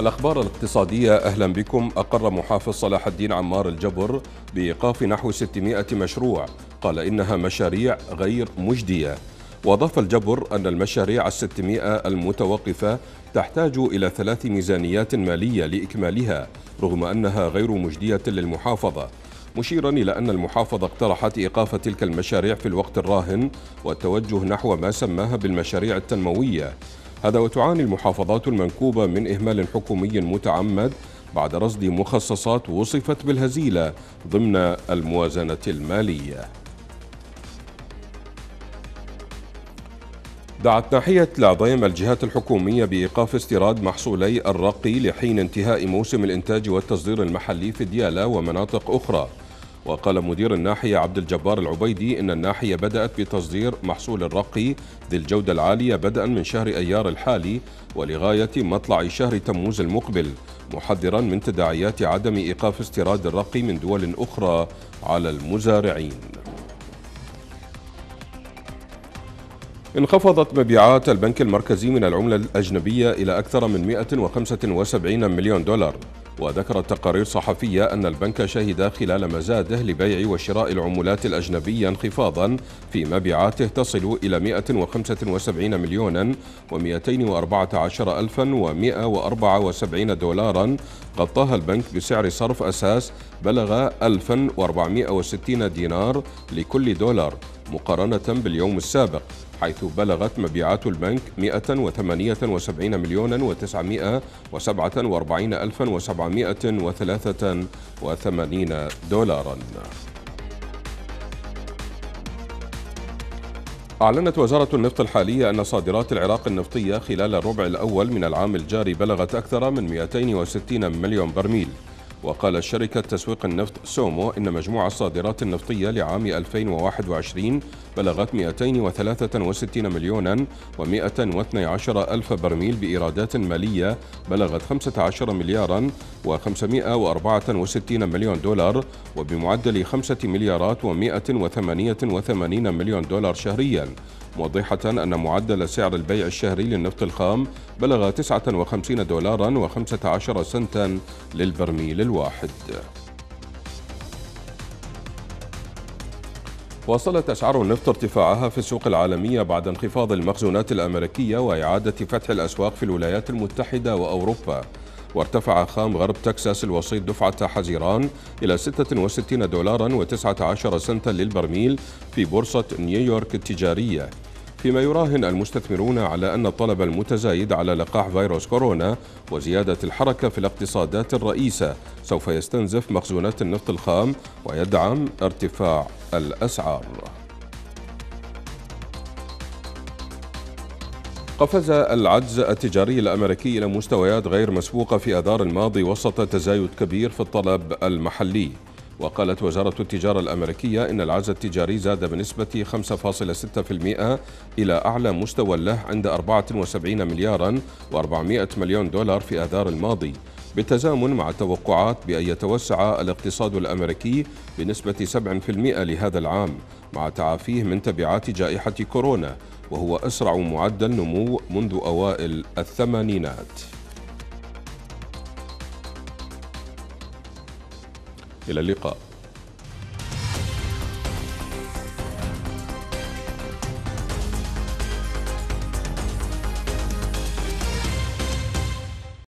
الأخبار الاقتصادية أهلا بكم. أقر محافظ صلاح الدين عمار الجبر بإيقاف نحو 600 مشروع. قال إنها مشاريع غير مجدية. وأضاف الجبر أن المشاريع الستمائة المتوقفة تحتاج إلى ثلاث ميزانيات مالية لإكمالها رغم أنها غير مجدية للمحافظة. مشيرا إلى أن المحافظة اقترحت إيقاف تلك المشاريع في الوقت الراهن والتوجه نحو ما سماها بالمشاريع التنموية. هذا وتعاني المحافظات المنكوبة من إهمال حكومي متعمد بعد رصد مخصصات وصفت بالهزيلة ضمن الموازنة المالية. دعت ناحية العظيم الجهات الحكومية بإيقاف استيراد محصولي الرقي لحين انتهاء موسم الإنتاج والتصدير المحلي في ديالى ومناطق أخرى. وقال مدير الناحية عبد الجبار العبيدي إن الناحية بدأت بتصدير محصول الرقي ذي الجودة العالية بدءا من شهر أيار الحالي ولغاية مطلع شهر تموز المقبل محذرا من تداعيات عدم إيقاف استيراد الرقي من دول أخرى على المزارعين. انخفضت مبيعات البنك المركزي من العملة الأجنبية إلى أكثر من 175 مليون دولار. وذكرت تقارير صحفية أن البنك شهد خلال مزاده لبيع وشراء العملات الأجنبية انخفاضا في مبيعاته تصل إلى 175 مليونا و214 ألفا و174 دولارا. غطاها البنك بسعر صرف أساس بلغ 1460 دينار لكل دولار. مقارنة باليوم السابق حيث بلغت مبيعات البنك 178 مليون و947 ألفا و783 دولارا. أعلنت وزارة النفط الحالية أن صادرات العراق النفطية خلال الربع الأول من العام الجاري بلغت أكثر من 260 مليون برميل. وقال شركة تسويق النفط سومو إن مجموع الصادرات النفطية لعام 2021 بلغت 263 مليونا و112 ألف برميل بإيرادات مالية بلغت 15 مليارا و564 مليون دولار وبمعدل 5 مليارات و188 مليون دولار شهريا موضحة أن معدل سعر البيع الشهري للنفط الخام بلغ 59 دولارا و15 سنتا للبرميل الواحد. واصلت أسعار النفط ارتفاعها في السوق العالمية بعد انخفاض المخزونات الأمريكية وإعادة فتح الأسواق في الولايات المتحدة وأوروبا. وارتفع خام غرب تكساس الوسيط دفعة حزيران إلى 66 دولارا و19 سنتا للبرميل في بورصة نيويورك التجارية. فيما يراهن المستثمرون على أن الطلب المتزايد على لقاح فيروس كورونا وزيادة الحركة في الاقتصادات الرئيسة سوف يستنزف مخزونات النفط الخام ويدعم ارتفاع الأسعار. قفز العجز التجاري الأمريكي إلى مستويات غير مسبوقة في آذار الماضي وسط تزايد كبير في الطلب المحلي. وقالت وزارة التجارة الأمريكية إن العجز التجاري زاد بنسبة 5.6% إلى أعلى مستوى له عند 74 مليارا و400 مليون دولار في آذار الماضي بالتزامن مع التوقعات بأن يتوسع الاقتصاد الأمريكي بنسبة 7% لهذا العام مع تعافيه من تبعات جائحة كورونا وهو أسرع معدل نمو منذ أوائل الثمانينات. إلى اللقاء.